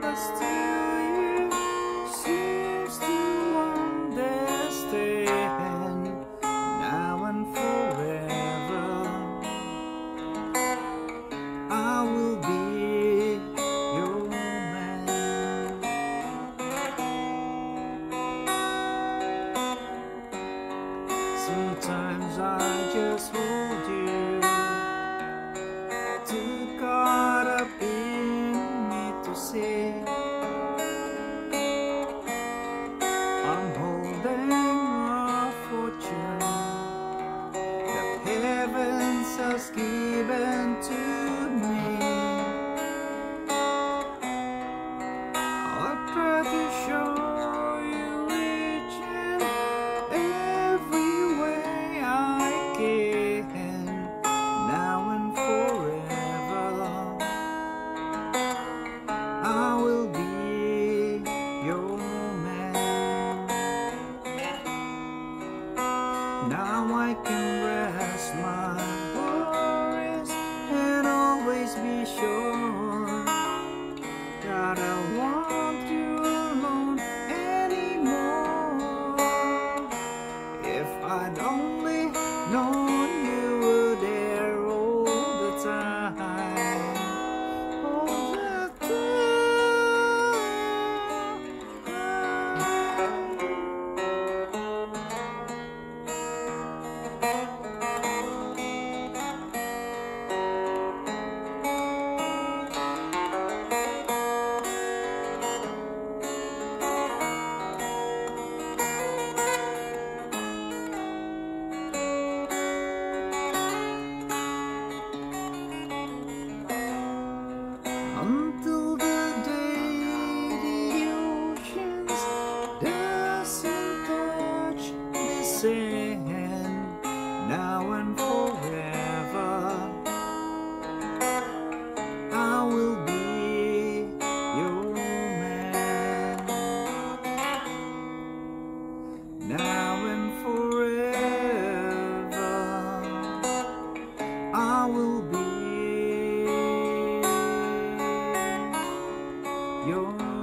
but still you to understand now and forever. I will be your man. Sometimes I just hold in Now I can rest my worries and always be sure that I want you alone anymore. If I'd only known your